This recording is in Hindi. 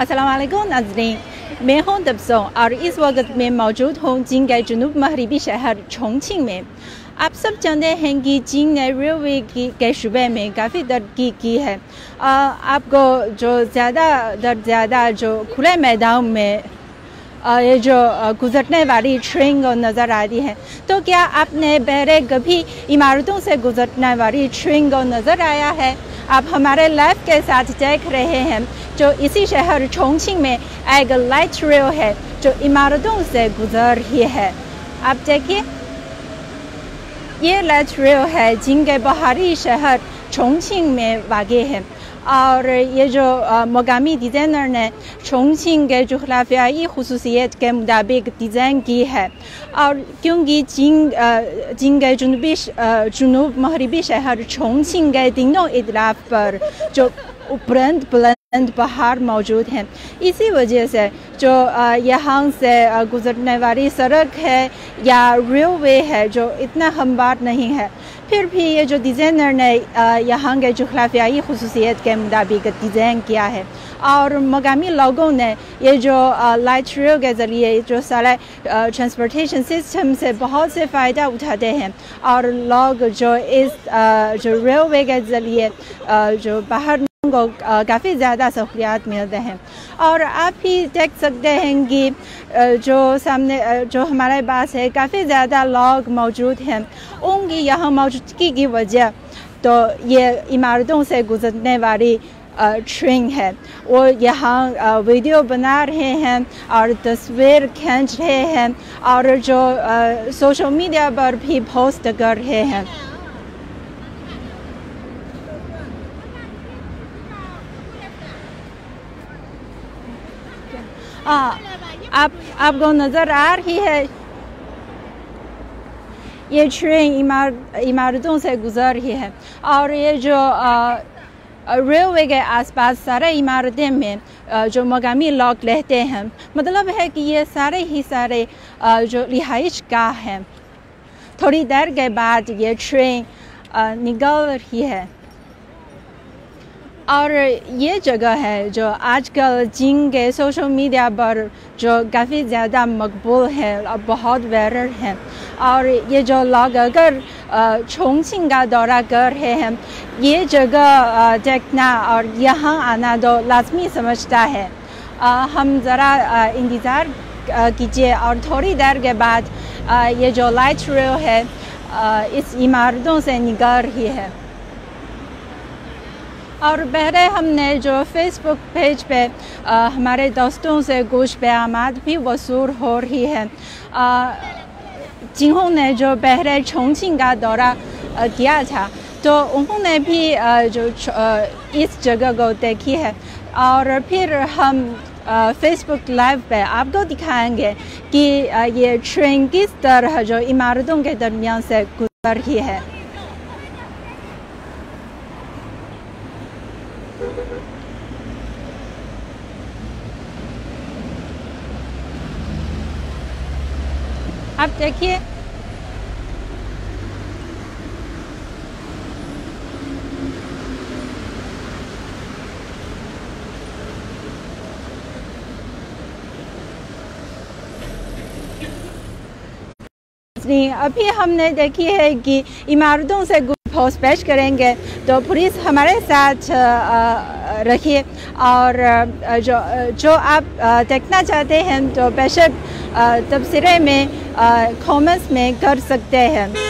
असलकुम नाजरीन मैं हूँ दबसों और इस वक्त मैं मौजूद हूँ चीन के जनूब मगरबी शहर छोंगचिंग में आप सब जानते हैं कि चीन ने रेलवे की के शुबे में काफ़ी तरक्की की है आ, आपको जो ज़्यादा दर ज़्यादा जो खुले मैदान में ये जो गुजरने वाली ट्रेन नज़र आ रही है तो क्या आपने पहले कभी इमारतों से गुजरने वाली ट्रेन नज़र आया है आप हमारे लाइफ के साथ देख रहे हैं, जो इसी शहर छोंगचिंग में एक लाइट रेल है, जो इमारतों से गुजर रही है। आप देखिए, ये लाइट रेल है जिनके बाहरी शहर छोंगचिंग में वाक़ है। और ये जो मकामी डिज़ाइनर ने छोंगचिंग के जोग्राफियाई खसूसियत के मुताबिक डिज़ाइन की है। और क्योंकि चीन चीन के जनूबी जनूब मगरबी शहर छोंगचिंग के तीनों इतलाफ पर जो उपरंत बुलंद पहाड़ मौजूद हैं। इसी वजह से जो यहाँ से गुजरने वाली सड़क है या रेलवे है जो इतना हमवार नहीं है। फिर भी ये जो डिज़ाइनर ने यहाँ के जुखलाफियाई खसूसियत के मुताबिक डिज़ाइन किया है और मकामी लोगों ने ये जो लाइट रेल के ज़रिए जो सारे ट्रांसपोर्टेशन सिस्टम से बहुत से फ़ायदा उठाते हैं और लोग जो इस जो रेलवे के ज़रिए जो बाहर को काफ़ी ज़्यादा सहूलियात मिलते हैं। और आप भी देख सकते हैं कि जो सामने जो हमारे पास है, काफ़ी ज़्यादा लोग मौजूद हैं। उनकी यहाँ मौजूदगी की वजह तो ये इमारतों से गुजरने वाली ट्रेन है। वो यहाँ वीडियो बना रहे हैं और तस्वीर खींच रहे हैं और जो सोशल मीडिया पर भी पोस्ट कर रहे हैं। आप, आपको नज़र आ रही है। ये ट्रेन इमार, इमारतों से गुजर रही है। और ये जो रेलवे के आसपास सारे इमारतें में जो मकामी लोग रहते हैं मतलब है कि ये सारे ही सारे जो रिहाइश गाह हैं। थोड़ी देर के बाद ये ट्रेन निकल रही है। और ये जगह है जो आजकल चीन के सोशल मीडिया पर जो काफ़ी ज़्यादा मकबूल है और बहुत वायरल है। और ये जो लोग अगर छोंगचिंग का दौरा कर रहे हैं, ये जगह देखना और यहाँ आना तो लाजमी समझता है। हम ज़रा इंतज़ार कीजिए और थोड़ी देर के बाद ये जो लाइट रेल है इस इमारतों से निकल रही है। और पहले हमने जो फेसबुक पेज पे आ, हमारे दोस्तों से कुछ प्यामात भी वसूल हो रही है। जिन्होंने जो पहले छोंगचिंग का दौरा किया था तो उन्होंने भी जो इस जगह को देखी है। और फिर हम फेसबुक लाइव पे आपको दिखाएँगे कि ये ट्रेन किस तरह जो इमारतों के दरमियान से गुजर रही है। आप देखिए। अभी हमने देखी है कि इमारतों से फौज पेश करेंगे तो पुलिस हमारे साथ रखिए। और जो जो आप देखना चाहते हैं तो बेशक तबसरे में कॉमेंट्स में कर सकते हैं।